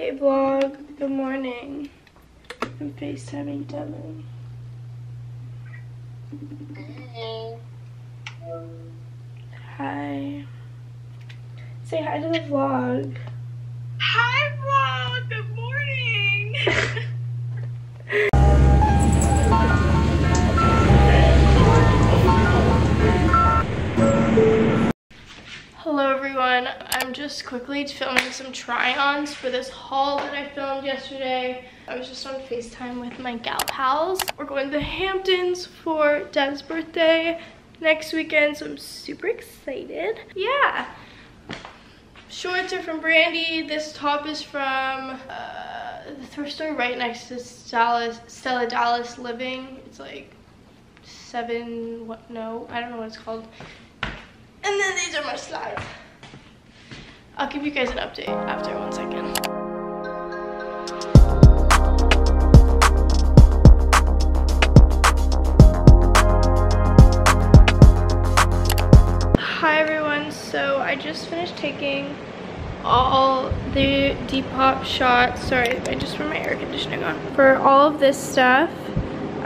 Hey vlog, good morning. I'm FaceTiming Devin. Hey. Hi. Say hi to the vlog. Hi, vlog. Good morning. Hello everyone, Just quickly filming some try-ons for this haul that I filmed yesterday. I was just on FaceTime with my gal pals. We're going to the Hamptons for Dad's birthday next weekend, so I'm super excited. Yeah. Shorts are from Brandy. This top is from uh, the thrift store right next to Stella, Stella Dallas Living. It's like seven, what, no, I don't know what it's called. And then these are my slides. I'll give you guys an update after one second. Hi everyone, so I just finished taking all the Depop shots. Sorry, I just turned my air conditioning on. For all of this stuff,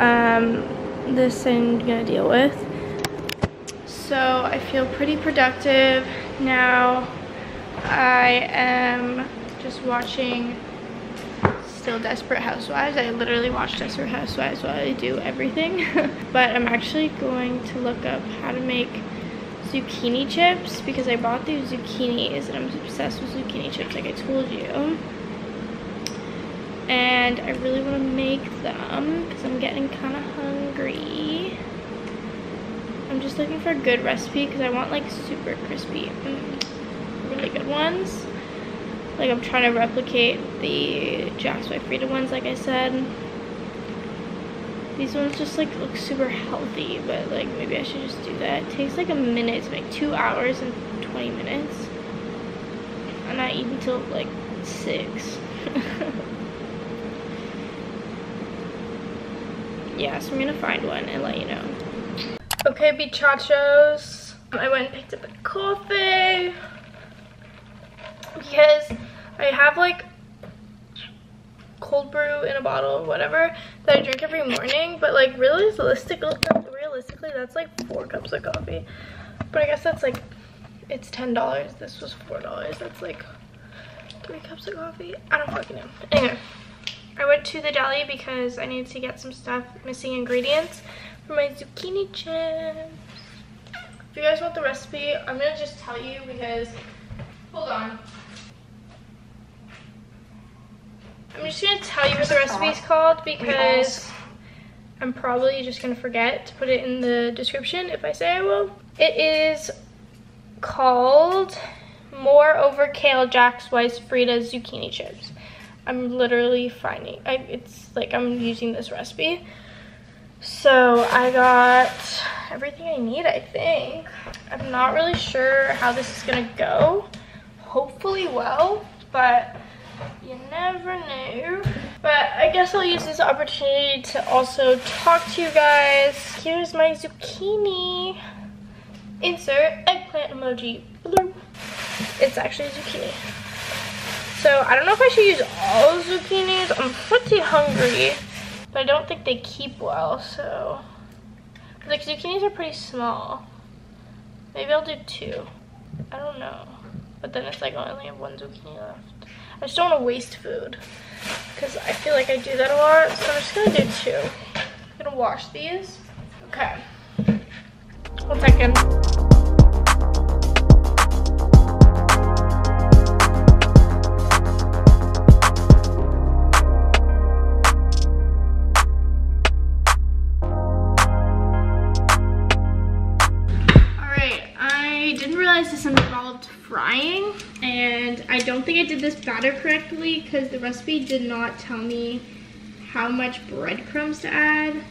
um, this I'm gonna deal with. So I feel pretty productive now. I am just watching still Desperate Housewives. I literally watch Desperate Housewives while I do everything. but I'm actually going to look up how to make zucchini chips because I bought these zucchinis and I'm obsessed with zucchini chips like I told you. And I really want to make them because I'm getting kind of hungry. I'm just looking for a good recipe because I want like super crispy, mm, really good ones. Like I'm trying to replicate the Jax by Frida ones like I said. These ones just like look super healthy, but like maybe I should just do that. It takes like a minute to make two hours and 20 minutes. And I eat until like six. yeah, so I'm gonna find one and let you know. Okay, bichachos. I went and picked up a coffee because I have like cold brew in a bottle, or whatever, that I drink every morning. But like realistically, realistically, that's like four cups of coffee. But I guess that's like, it's $10. This was $4. That's like three cups of coffee. I don't fucking know. Anyway, I went to the deli because I needed to get some stuff, missing ingredients for my zucchini chips. If you guys want the recipe, I'm gonna just tell you because, hold on. I'm just gonna tell you what the recipe is called because I'm probably just gonna forget to put it in the description if I say I will. It is called More over kale jack's Weiss Frida Zucchini Chips. I'm literally finding, I, it's like I'm using this recipe. So I got everything I need, I think. I'm not really sure how this is gonna go. Hopefully well, but you never know. But I guess I'll use this opportunity to also talk to you guys. Here's my zucchini. Insert eggplant emoji. It's actually zucchini. So I don't know if I should use all zucchinis. I'm pretty hungry, but I don't think they keep well, so. Like zucchinis are pretty small. Maybe I'll do two. I don't know. But then it's like I only have one zucchini left. I just don't want to waste food because I feel like I do that a lot. So I'm just gonna do two. I'm gonna wash these. Okay. One second. Think I did this batter correctly because the recipe did not tell me how much breadcrumbs to add.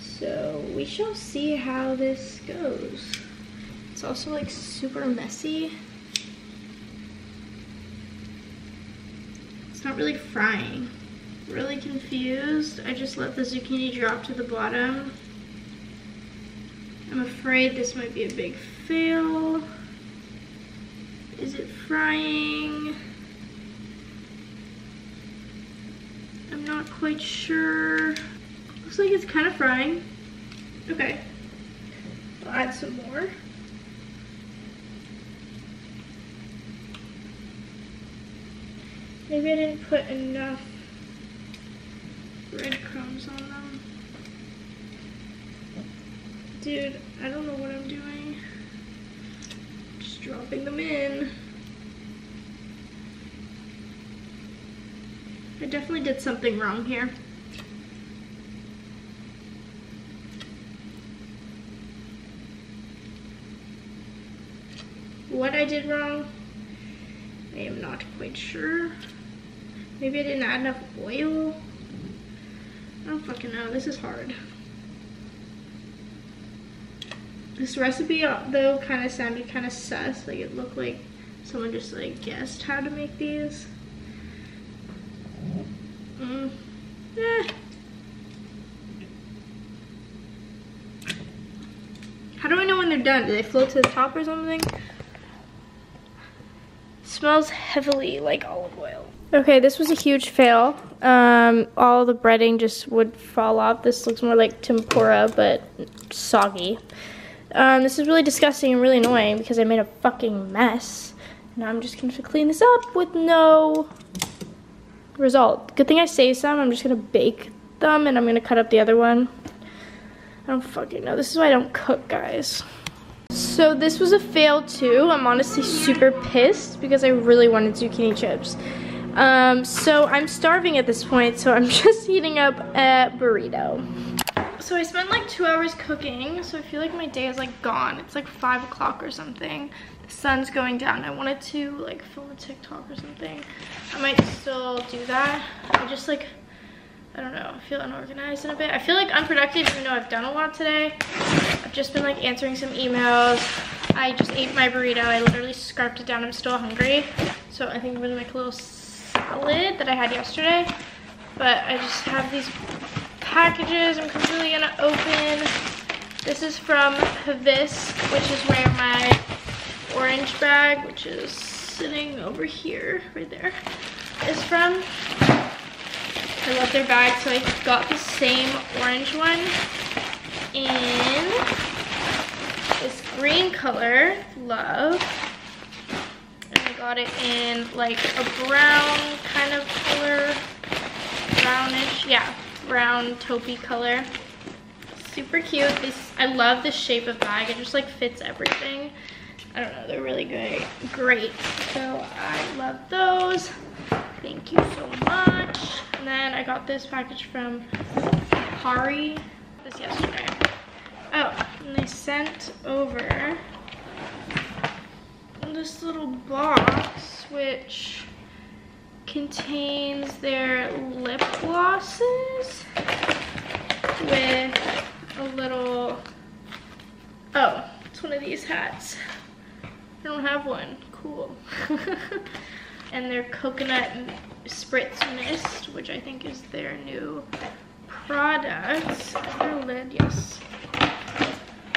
So we shall see how this goes. It's also like super messy. It's not really frying. Really confused. I just let the zucchini drop to the bottom. I'm afraid this might be a big fail. Frying? I'm not quite sure. Looks like it's kind of frying. Okay. I'll add some more. Maybe I didn't put enough breadcrumbs on them. Dude, I don't know what I'm doing. Just dropping them in. Definitely did something wrong here. What I did wrong, I am not quite sure. Maybe I didn't add enough oil. I don't fucking know, this is hard. This recipe uh, though kind of sounded kind of sus, like it looked like someone just like guessed how to make these. Eh. How do I know when they're done? Do they float to the top or something? Smells heavily like olive oil. Okay, this was a huge fail. Um, all the breading just would fall off. This looks more like tempura, but soggy. Um, this is really disgusting and really annoying because I made a fucking mess. Now I'm just gonna clean this up with no result. Good thing I saved some. I'm just gonna bake them and I'm gonna cut up the other one. I don't fucking know. This is why I don't cook, guys. So this was a fail too. I'm honestly super pissed because I really wanted zucchini chips. Um, so I'm starving at this point, so I'm just heating up a burrito. So I spent like two hours cooking, so I feel like my day is like gone. It's like five o'clock or something. The sun's going down. I wanted to like film a TikTok or something. I might still do that. I just like, I don't know, I feel unorganized in a bit. I feel like unproductive even though I've done a lot today. I've just been like answering some emails. I just ate my burrito. I literally scarfed it down. I'm still hungry. So I think I'm gonna make a little salad that I had yesterday. But I just have these packages I'm completely gonna open. This is from Havis, which is where my orange bag, which is sitting over here, right there, is from. I love their bag, so I got the same orange one in this green color, love. And I got it in like a brown kind of color, brownish, yeah, brown taupey color. Super cute. This I love the shape of bag. It just like fits everything. I don't know, they're really great. Great. So I love those. Thank you so much. And then I got this package from Hari this yesterday. Oh, and they sent over this little box which contains their lip glosses with a little, oh, it's one of these hats. I don't have one, cool. and their coconut spritz mist, which I think is their new product. Their lid, yes.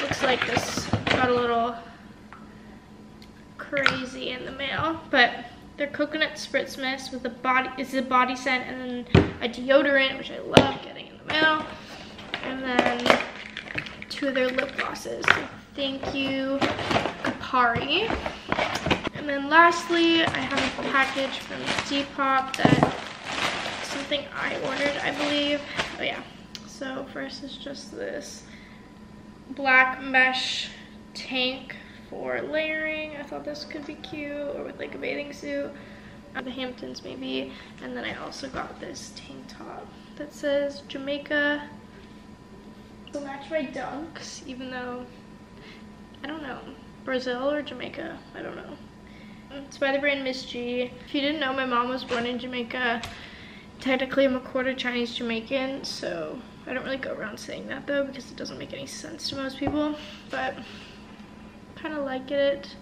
Looks like this got a little crazy in the mail, but their coconut spritz mist with a body is a body scent and then a deodorant, which I love getting in the mail. And then two of their lip glosses. So thank you, Kopari. And then lastly, I have a package from Depop that something I ordered, I believe. Oh yeah. So first is just this black mesh tank for layering. I thought this could be cute or with like a bathing suit. Uh, the Hamptons maybe. And then I also got this tank top that says Jamaica to match my dunks, even though, I don't know, Brazil or Jamaica, I don't know. It's by the brand Miss G. If you didn't know, my mom was born in Jamaica. Technically, I'm a quarter Chinese Jamaican, so I don't really go around saying that though because it doesn't make any sense to most people. But kind of like it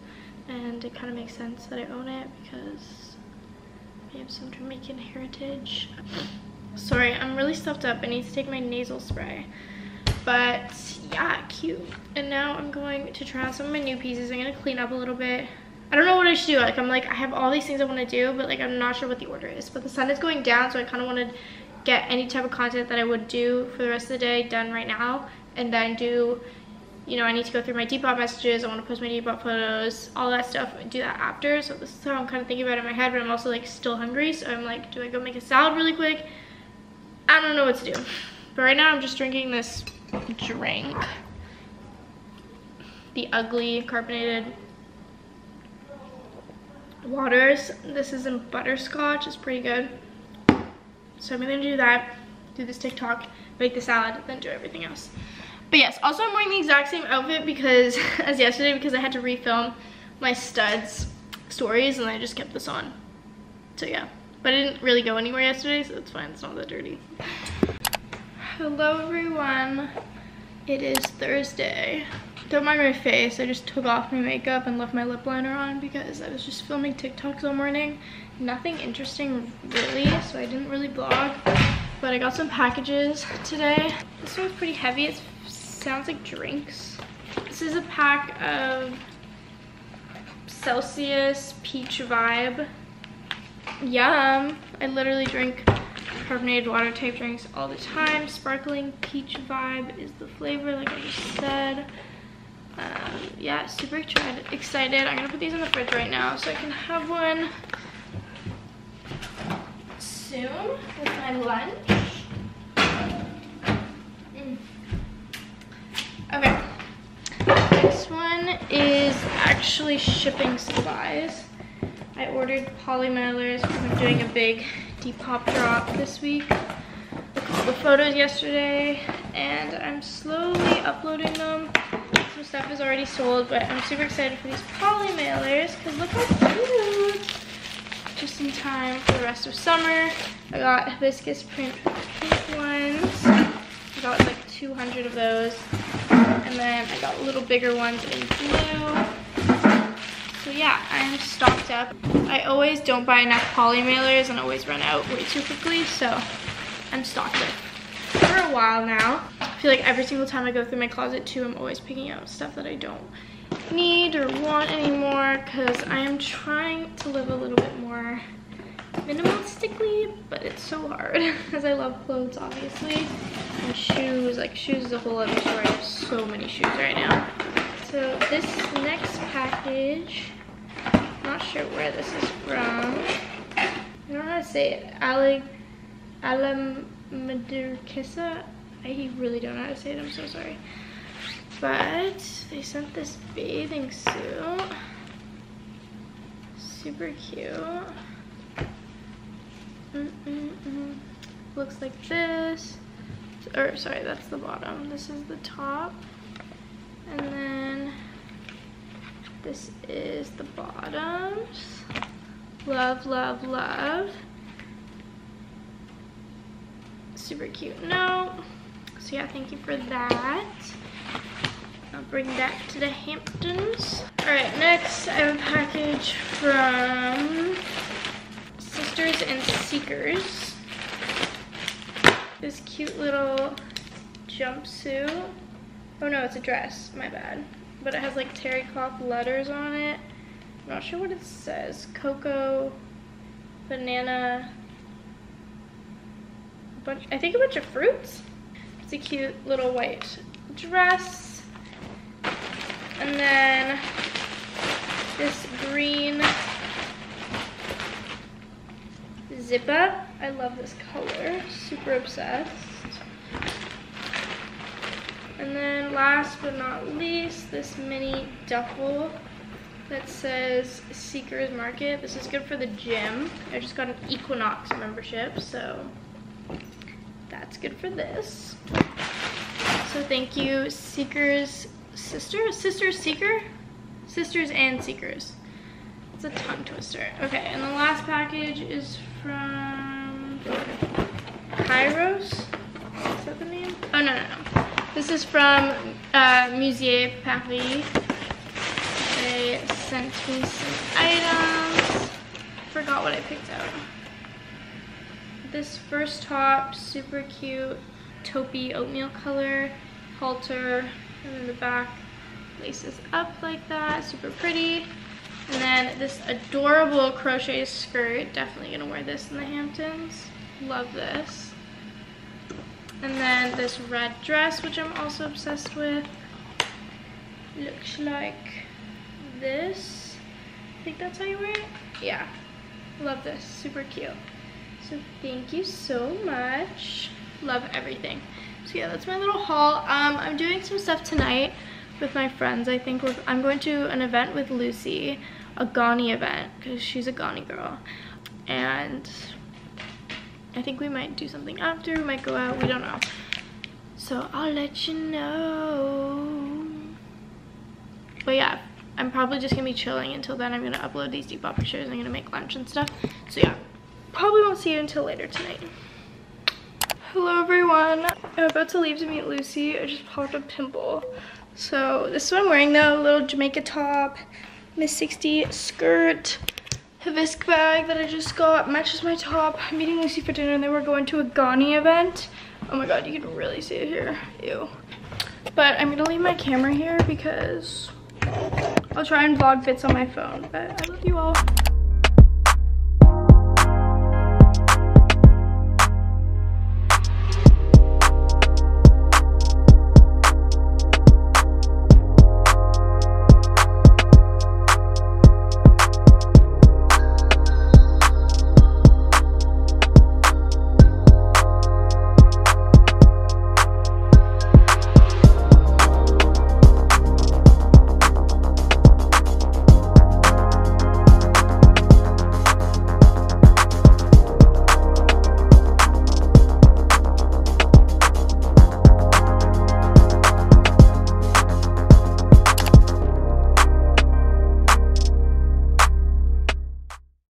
and it kind of makes sense that I own it because I have some Jamaican heritage. Sorry, I'm really stuffed up. I need to take my nasal spray. But yeah, cute. And now I'm going to try on some of my new pieces. I'm going to clean up a little bit. I don't know what I should do. Like I'm like I have all these things I want to do, but like I'm not sure what the order is. But the sun is going down, so I kind of want to get any type of content that I would do for the rest of the day done right now, and then do. You know, I need to go through my Depop messages. I want to post my Depop photos, all that stuff. Do that after. So this is how I'm kind of thinking about it in my head. But I'm also like still hungry, so I'm like, do I go make a salad really quick? I don't know what to do. But right now I'm just drinking this drink. The ugly carbonated waters. This is in butterscotch. It's pretty good. So I'm gonna do that, do this TikTok, make the salad, then do everything else. But yes, also I'm wearing the exact same outfit because as yesterday because I had to refilm my studs stories and I just kept this on. So yeah, but I didn't really go anywhere yesterday, so it's fine. It's not that dirty. Hello everyone. It is Thursday. Don't mind my face. I just took off my makeup and left my lip liner on because I was just filming TikToks all morning. Nothing interesting really, so I didn't really vlog. But I got some packages today. This one's pretty heavy. It sounds like drinks. This is a pack of Celsius Peach Vibe. Yum. I literally drink carbonated water type drinks all the time. Sparkling Peach Vibe is the flavor, like I just said um, yeah, super excited. I'm gonna put these in the fridge right now so I can have one soon with my lunch. Okay, this one is actually shipping supplies. I ordered poly mailers because I'm doing a big Depop drop this week. the photos yesterday and I'm slowly uploading them some stuff is already sold, but I'm super excited for these poly mailers because look how cute. Just in time for the rest of summer. I got hibiscus print pink ones. I got like 200 of those. And then I got little bigger ones in blue. So yeah, I'm stocked up. I always don't buy enough poly mailers and always run out way too quickly, so I'm stocked up for a while now. I feel like every single time I go through my closet too, I'm always picking out stuff that I don't need or want anymore because I am trying to live a little bit more minimalistically, but it's so hard because I love clothes, obviously, and shoes. Like, shoes is a whole other story. I have so many shoes right now. So this next package, not sure where this is from. I don't know how to say it. Ale, Alam, Madurkissa. I really don't know how to say it, I'm so sorry. But they sent this bathing suit. Super cute. Mm. Looks like this. Or sorry, that's the bottom. This is the top. And then this is the bottoms. Love, love, love super cute note. So yeah, thank you for that. I'll bring that to the Hamptons. All right, next I have a package from Sisters and Seekers. This cute little jumpsuit. Oh no, it's a dress, my bad. But it has like terry cloth letters on it. I'm not sure what it says. Cocoa, banana, bunch, I think a bunch of fruits. It's a cute little white dress. And then this green zipper. I love this color, super obsessed. And then last but not least, this mini duffel that says Seekers Market. This is good for the gym. I just got an Equinox membership, so that's good for this. So thank you, Seekers, Sister? Sisters Seeker? Sisters and Seekers. It's a tongue twister. Okay, and the last package is from Kairos. Is that the name? Oh, no, no, no. This is from uh, Musée Paris. They sent me some items. Forgot what I picked out this first top, super cute, taupey oatmeal color, halter, and then the back laces up like that, super pretty. And then this adorable crochet skirt. Definitely gonna wear this in the Hamptons. Love this. And then this red dress, which I'm also obsessed with. Looks like this. I think that's how you wear it. Yeah, love this, super cute. So thank you so much. Love everything. So yeah, that's my little haul. Um, I'm doing some stuff tonight with my friends. I think I'm going to an event with Lucy, a Ganni event, because she's a Ganni girl. And I think we might do something after, we might go out, we don't know. So I'll let you know. But yeah, I'm probably just gonna be chilling until then. I'm gonna upload these Depop pictures. I'm gonna make lunch and stuff. So yeah, probably won't see you until later tonight. Hello everyone. I'm about to leave to meet Lucy. I just popped a pimple. So this is what I'm wearing though. A little Jamaica top, Miss 60 skirt, Hibiscus bag that I just got. Matches my top. I'm meeting Lucy for dinner and then we're going to a Ganni event. Oh my god, you can really see it here. Ew. But I'm gonna leave my camera here because I'll try and vlog bits on my phone. But I love you all.